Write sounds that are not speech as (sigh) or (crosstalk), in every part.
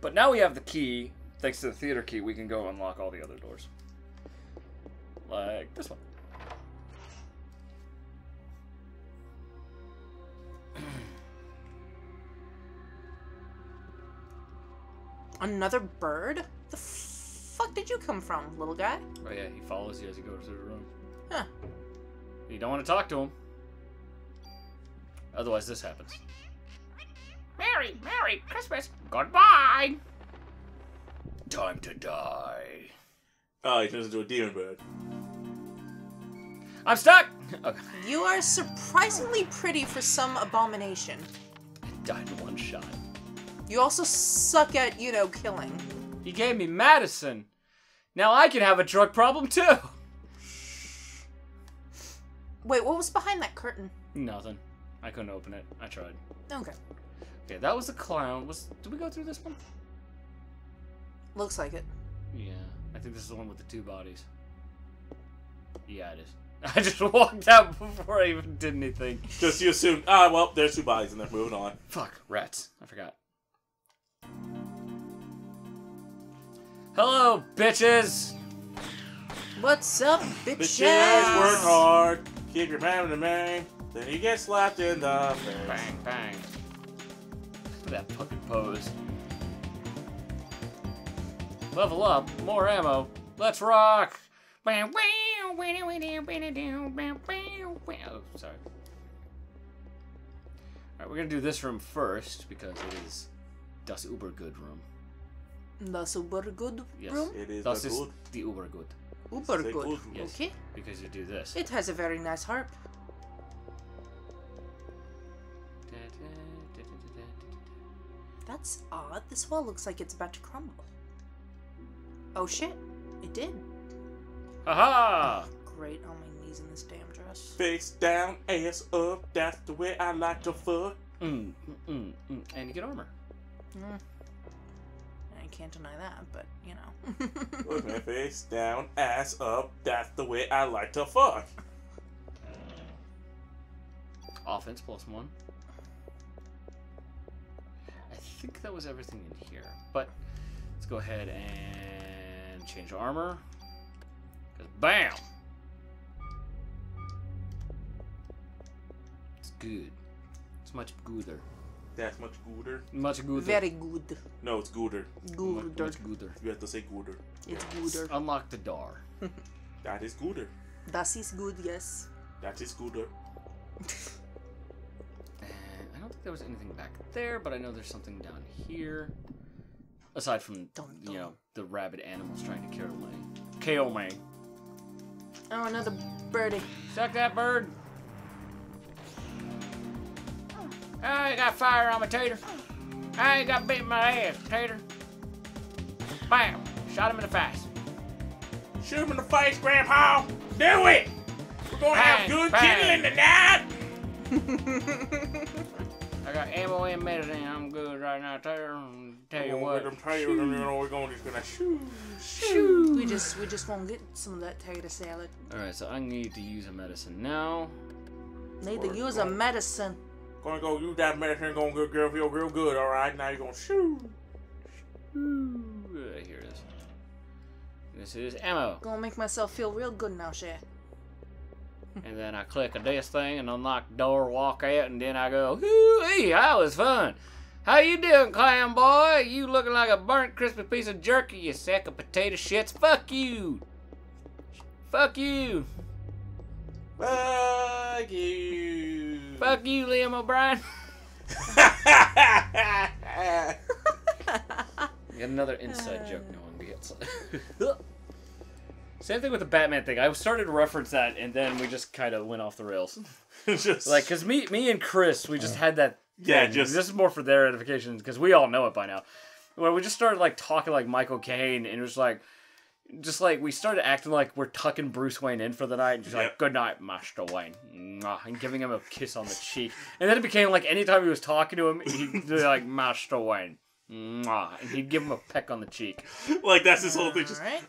But now we have the key. Thanks to the theater key, we can go unlock all the other doors. Like this one. (clears throat) Another bird? The fuck did you come from, little guy? Oh yeah, he follows you as you go through the room. Huh. You don't want to talk to him. Otherwise, this happens. Merry, Merry Christmas. Goodbye. Time to die. Ah, oh, he turns into a demon bird. I'm stuck! Okay. You are surprisingly pretty for some abomination. I died in one shot. You also suck at, you know, killing. He gave me medicine. Now I can have a drug problem too. Wait, what was behind that curtain? Nothing. I couldn't open it. I tried. Okay. Okay, that was the clown. Was did we go through this one? Looks like it. Yeah, I think this is the one with the two bodies. Yeah, it is. (laughs) I just walked out before I even did anything. Just you assume, ah, well, there's two bodies and they're moving on. Fuck, rats. I forgot. Hello, bitches! What's up, Bitches bitches? work hard, keep your man in the main, then you get slapped in the face. Bang, bang. That fucking pose. Level up, more ammo. Let's rock! Oh, sorry. Alright, we're gonna do this room first because it is Das Ubergood room. The super good Yes. room? It is Das the ist good. the Ubergood. Uber good. good. Yes. Okay. Because you do this. It has a very nice harp. That's odd. This wall looks like it's about to crumble. Oh shit. It did. Haha! Great on my knees in this damn dress. Face down, ass up, that's the way I like to fuck. Mm, mm, mm, mm. And you get armor. Mm. I can't deny that, but you know. (laughs) Look, man, face (laughs) down, ass up, that's the way I like to fuck. Offense plus one. I think that was everything in here. But let's go ahead and change armor. Because bam! It's good. It's much gooder. That's much gooder. Much gooder. very good. No, it's gooder. much, Gooder. much gooder. You have to say gooder. It's gooder. Unlock the door. (laughs) That is gooder. Das is good, yes. That is gooder. (laughs) there was anything back there, but I know there's something down here. Aside from, Dun, you know, the rabid animals trying to kill me. KO me. Oh, another birdie. Suck that bird. I got fire on my tater. I got bit in my ass, tater. Bam! Shot him in the face. Shoot him in the face, Grandpa! Do it! We're gonna have good bang. kindling tonight! (laughs) I got ammo and medicine. I'm good right now, tater. Tell you what. gonna tell you, you know, we're gonna just gonna shoot. We just we just won't get some of that tater salad. Alright, so I need to use a medicine now. Need to Or use a medicine. Gonna go use that medicine, gonna get girl feel real good, alright? Now you're gonna shoot. Uh, here it is. This is ammo. Gonna make myself feel real good now, Shay. And then I click a this thing and unlock the door, walk out, and then I go, hoo that was fun. How you doing, clown boy? You looking like a burnt, crispy piece of jerky, you sack of potato shits. Fuck you. Fuck you. Fuck you. Fuck you, Liam O'Brien. (laughs) (laughs) Got another inside joke no one gets. (laughs) Same thing with the Batman thing. I started to reference that, and then we just kind of went off the rails. (laughs) just Like, cause me, me and Chris, we just had that. Yeah, thing. just- this is more for their edification because we all know it by now. Where we just started like talking like Michael Caine, and it was like, just like we started acting like we're tucking Bruce Wayne in for the night, and just like, Yep. "Good night, Master Wayne," Mwah, and giving him a kiss on the cheek. And then it became like anytime he was talking to him, he'd be like, (laughs) "Master Wayne," Mwah, and he'd give him a peck on the cheek. like that's his whole thing. Just Alright.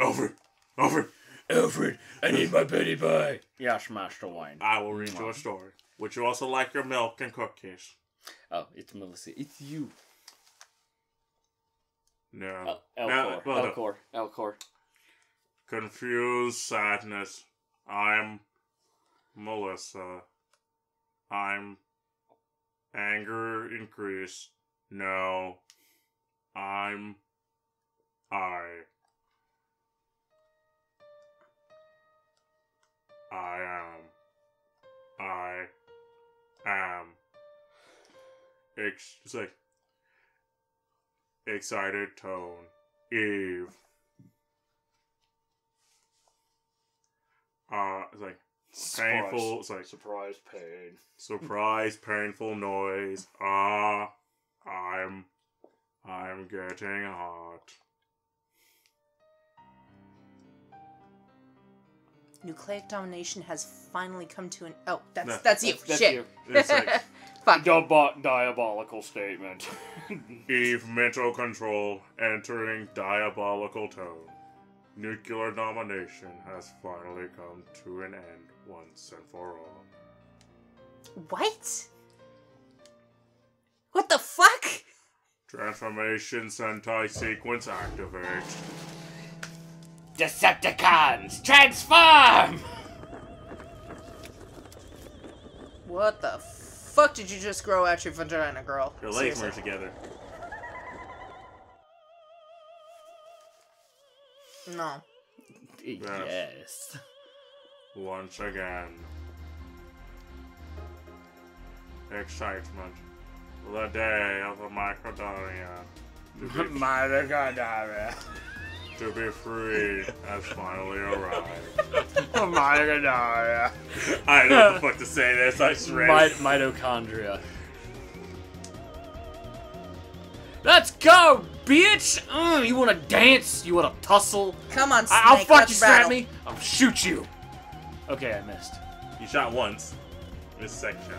over, over. Alfred, I need my Betty Pie. Yes, Master wine. I will read your story. Would you also like your milk and cookies? Oh, it's Melissa. It's you. No. El- No, Elcor. no. Elcor. Elcor. Confused sadness. I'm Melissa. I'm anger increase. No. I'm I. I am. I am. Ex- it's like excited tone. Eve. Uh, it's like painful. It's like Surprise pain. surprise, painful noise. Ah, I'm, I'm getting hot. Nucleic domination has finally come to an. Oh, that's No, that's you. That's, that's Shit. you. It's like (laughs) Fuck. Diabo- diabolical statement. (laughs) Eve mental control entering diabolical tone. Nuclear domination has finally come to an end once and for all. What? What the fuck? Transformation Sentai sequence activate. Decepticons, transform! What the fuck did you just grow out your vagina, girl? Your legs Seriously. merge together. No. Yes. Once again. Excitement. The day of the Microdonia. To be, Madagascar. To be free has finally arrived. (laughs) Madagascar. I don't know what the fuck to say this, I swear. Mi- mitochondria. Let's go, bitch! Uh, you wanna dance? You wanna tussle? Come on, Snake. I- I'll fuck let's you, slap battle. me. I'll shoot you. Okay, I missed. You shot once. This section.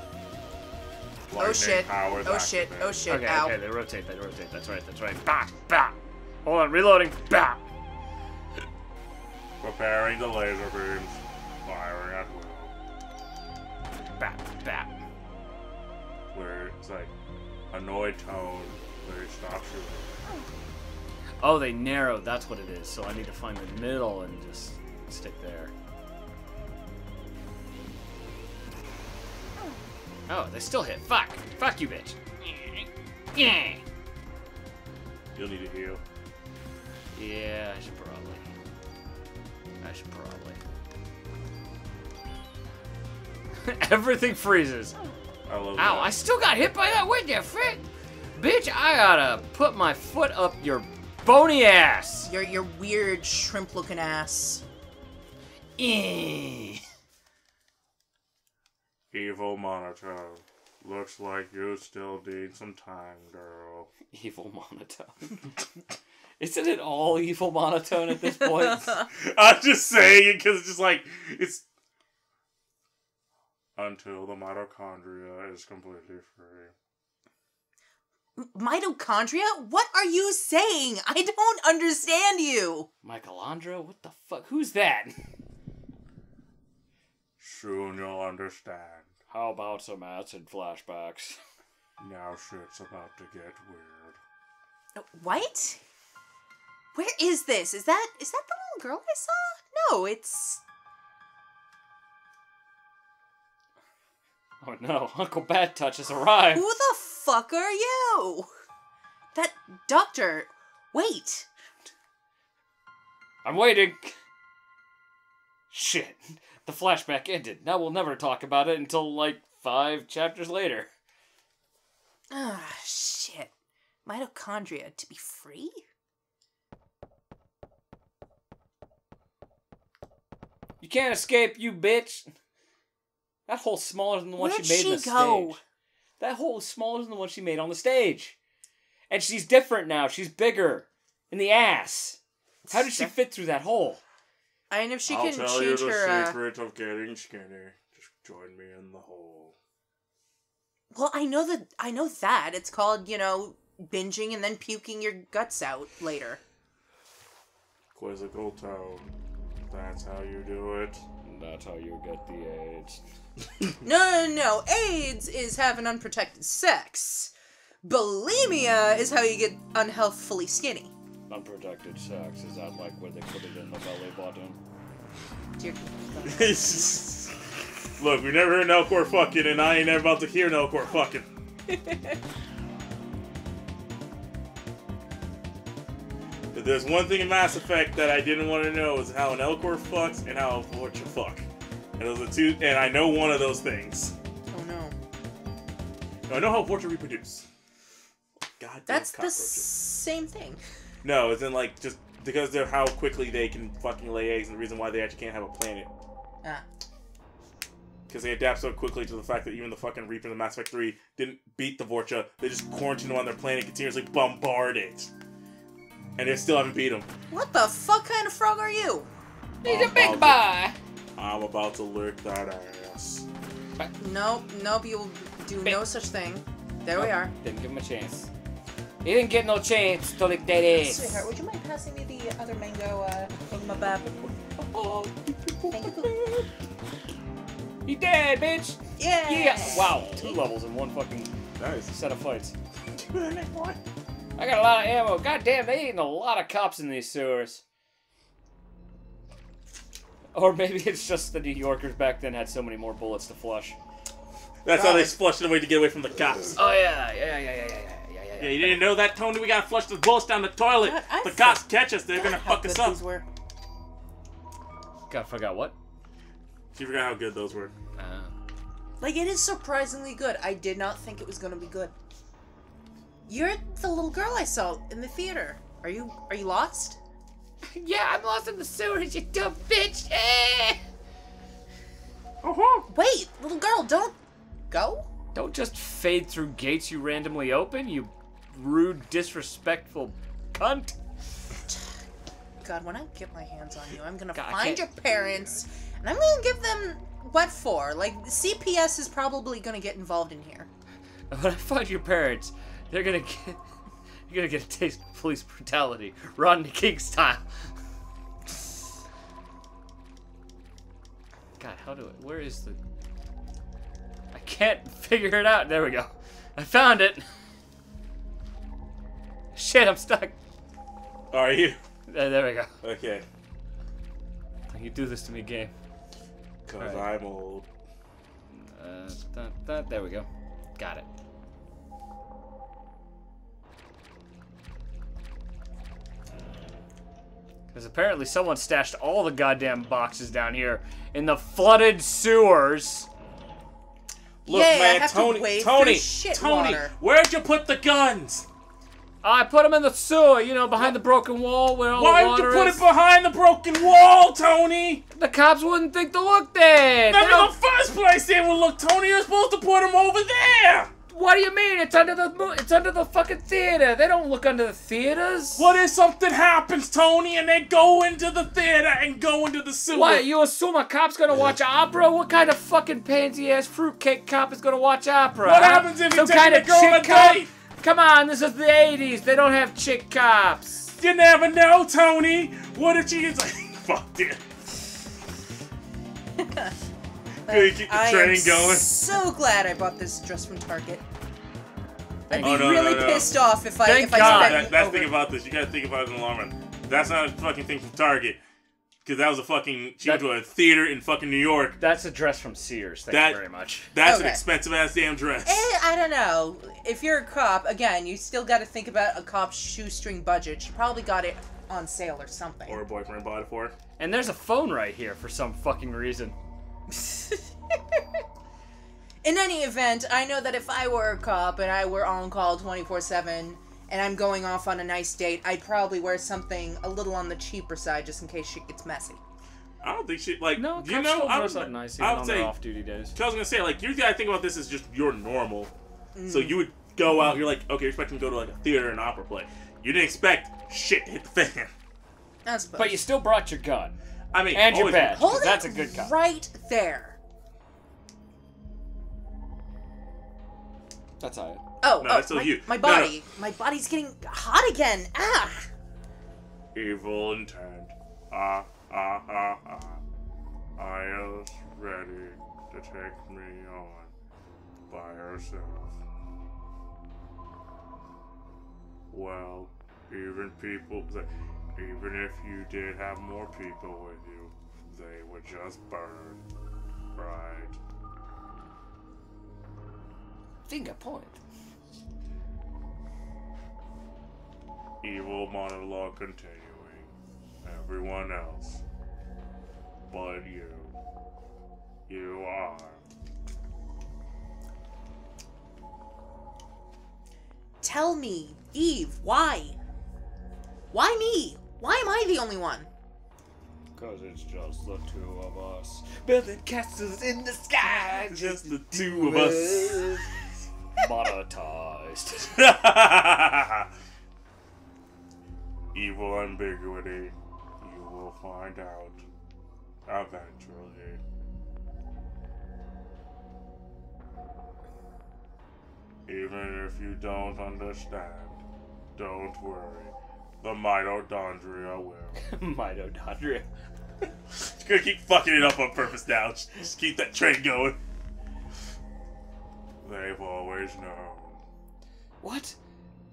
Oh Lightning shit. powers Oh shit. Oh shit. Okay, Ow. okay, they rotate, they rotate. That's right, that's right. Bah, bah. Hold on, reloading. Bah. Preparing the laser beams. Firing at will. Bah, bah. Where it's like annoyed tone. Where it stops shooting. Oh, they narrowed. That's what it is. So I need to find the middle and just stick there. Oh, they still hit. Fuck. Fuck you, bitch. Yeah. You'll need to heal. Yeah, I should probably. I should probably. (laughs) Everything freezes. I love Ow, that. I still got hit by that with you, fit. Bitch, I gotta put my foot up your bony ass. Your your weird shrimp looking ass. Eh. Evil monotone. Looks like you still need some time, girl. (laughs) Evil monotone. (laughs) Isn't it all evil monotone at this point? (laughs) I'm just saying it because it's just like it's until the mitochondria is completely free. Mitochondria? What are you saying? I don't understand you. Michelangelo? What the fuck? Who's that? Soon you'll understand. How about some acid flashbacks? Now shit's about to get weird. What? Where is this? Is that is that the little girl I saw? No, it's Oh no, (laughs) Uncle Bad Touch has arrived. who the fuck are you? That doctor. Wait. I'm waiting. Shit. The flashback ended. Now we'll never talk about it until like five chapters later. Ah, shit. Mitochondria to be free? You can't escape, you bitch. That hole's smaller than the one Where'd she made she in the go? stage. That hole is smaller than the one she made on the stage. And she's different now. She's bigger. In the ass. How did she fit through that hole? I mean, if she I'll can tell you the her. Uh... secret of getting skinny. Just join me in the hole. Well, I know that. I know that it's called, you know, binging and then puking your guts out later. Quizzical tone. That's how you do it. That's how you get the AIDS. No, (laughs) no, no, no. AIDS is having unprotected sex. Bulimia is how you get unhealthfully skinny. unprotected sex? Is that like where they put it in the belly button? Dear God. It's (laughs) just- Look, we never heard Nelcor fucking, and I ain't ever about to hear Nelcor fucking. (laughs) there's one thing in Mass Effect that I didn't want to know is how an Elcor fucks and how a Vorcha fuck. And those are two, and I know one of those things. Oh no. I know how Vorcha reproduce. God That's the same thing. No, it's in like just because of how quickly they can fucking lay eggs, and the reason why they actually can't have a planet. Ah. Because they adapt so quickly to the fact that even the fucking Reaper in the Mass Effect 3 didn't beat the Vorcha. They just quarantined them on their planet, and continuously bombard it. And they still haven't beat him. What the fuck kind of frog are you? He's I'm a big about boy. to- I'm about to lick that ass. Nope, nope, you'll do no such thing. There we are. Didn't give him a chance. He didn't get no chance to lick that ass. Sweetheart, would you mind passing me the other mango uh, thingamabab? Thank you. He dead, bitch. Yeah! Yeah. Wow. Two levels in one fucking Nice. set of fights. I got a lot of ammo. God damn, they eating a lot of cops in these sewers. Or maybe it's just the New Yorkers back then had so many more bullets to flush. That's how they flushed it away to get away from the cops. Oh yeah, yeah, yeah, yeah, yeah, yeah, yeah, yeah. Yeah, you didn't know that, Tony? We gotta flush the bullets down the toilet. God, the cops catch us, they're God, gonna fuck us up. these were. God, forgot what? You forgot how good those were. Uh, Like, it is surprisingly good. I did not think it was gonna be good. You're the little girl I saw in the theater. Are you are you lost? (laughs) Yeah, I'm lost in the sewers, you dumb bitch. Eh. (laughs) Uh-huh. Wait, little girl, don't go. don't just fade through gates you randomly open, you rude, disrespectful cunt. God, when I get my hands on you, I'm gonna God, find your parents and I'm gonna give them what for. Like CPS is probably gonna get involved in here. (laughs) When I find your parents, they're gonna get (laughs) you're gonna get a taste of police brutality, Rodney King style. God, how do it? Where is the? I can't figure it out. There we go. I found it. Shit, I'm stuck. Are you? There, there we go. Okay. You do this to me, game. Because Alright. I'm old. Uh, da, da, there we go. Got it. Because apparently someone stashed all the goddamn boxes down here in the flooded sewers. Look, Yay, I man, have to Tony, wade Tony, shit Tony, water. where'd you put the guns? I put them in the sewer, you know, behind the broken wall where all Why the would you put is. it behind the broken wall, Tony? the cops wouldn't think to look there. They Never in don't- the first place they would look, Tony. You're supposed to put them over there. What do you mean? It's under the mo- it's under the fucking theater. They don't look under the theaters. What if something happens, Tony, and they go into the theater and go into the sewer? What, you assume a cop's gonna watch opera? What kind of fucking pansy ass fruitcake cop is gonna watch opera? What huh? happens if you Some take kind a of girl on a chick cop? date? Come on, this is the 80s. They don't have chick cops. You never know, Tony. What if she is like, (laughs) fuck it. (laughs) Good, keep the I train am going. so glad I bought this dress from Target. I'd be Oh, no, no, really no. pissed off if I Thank if I God. spent That, that's the over- thing about this. You gotta think about it in the long run. That's not a fucking thing from Target. Because that was a fucking. She went to a theater in fucking New York. That's a dress from Sears. Thank That- you very much. That's an expensive ass damn dress. Eh, I don't know. If you're a cop, again, you still got to think about a cop's shoestring budget. She probably got it on sale or something. Or a boyfriend bought it for her. And there's a phone right here for some fucking reason. (laughs) In any event, I know that if I were a cop and I were on call 24 7 and I'm going off on a nice date, I'd probably wear something a little on the cheaper side just in case shit gets messy. I don't think she like. No, you know, I dress would, up nice even I would on say. their off-duty days. I was gonna say like you gotta think about this as just your normal. So Mm. you would go out. You're like, okay, you're expecting to go to like a theater and opera play. You didn't expect shit to hit the fan. I suppose. But you still brought your gun. I mean, And your always- badge. Hold That's it a good cop. right there. That's all right. Oh, No, oh that's still my, you. my No, no. body. My body's getting hot again. Ah! Evil intent. Ah, ah, ah, ah. I is ready to take me on by herself. Well, even people that, even if you did have more people with you, they would just burn. Right. Finger point. Evil monologue continuing. Everyone else. But you. You are. Tell me, Eve, why? Why me? Why am I the only one? Cause it's just the two of us. Building castles in the sky. Just the two of us. Monetized. (laughs) Evil ambiguity. You will find out. Eventually. Even if you don't understand, don't worry. The mitochondria will. (laughs) Mitochondria. Just (laughs) gonna keep fucking it up on purpose now. Just, just keep that train going. They've always known. What?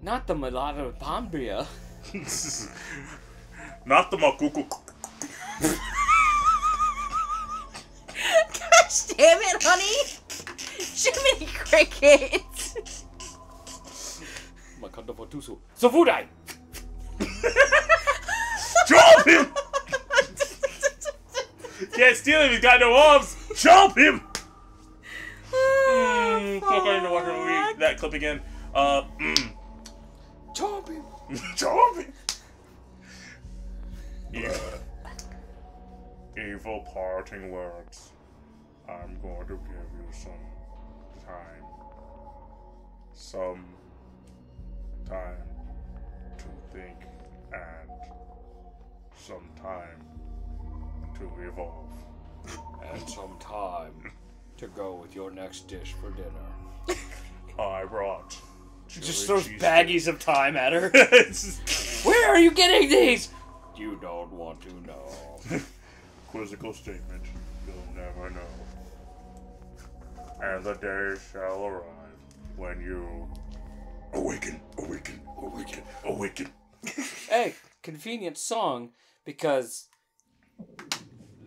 Not the mitochondria. (laughs) Not the makuku. Gosh damn it, honey! Jiminy Cricket! Makanda Fotusu. Savudai! Chomp him! Can't steal him, he's got no arms! Chomp him! Mm, fuck, I need to watch that movie- that clip again. Uh, mm. Chomp him! Chomp him! Yeah. Evil parting words. I'm going to give you some time. Some time to think and some time to evolve. (laughs) And some time to go with your next dish for dinner. (laughs) I brought. Just chili throws cheese baggies of time at her. (laughs) Where are you getting these? You don't want to know. Quizzical statement. You'll never know. And the day shall arrive when you awaken, awaken, awaken, awaken. Hey, convenient song because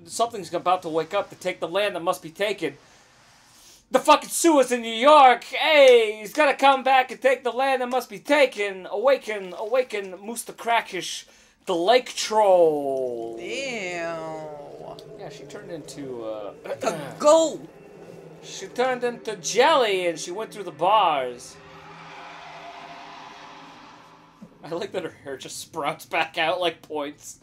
something's about to wake up to take the land that must be taken. The fucking sewers in New York. Hey, he's gotta come back and take the land that must be taken. Awaken, awaken, Moose the Crackish, the lake troll. Ew. Yeah, she turned into uh, goat. she turned into jelly and she went through the bars. I like that her hair just sprouts back out like points.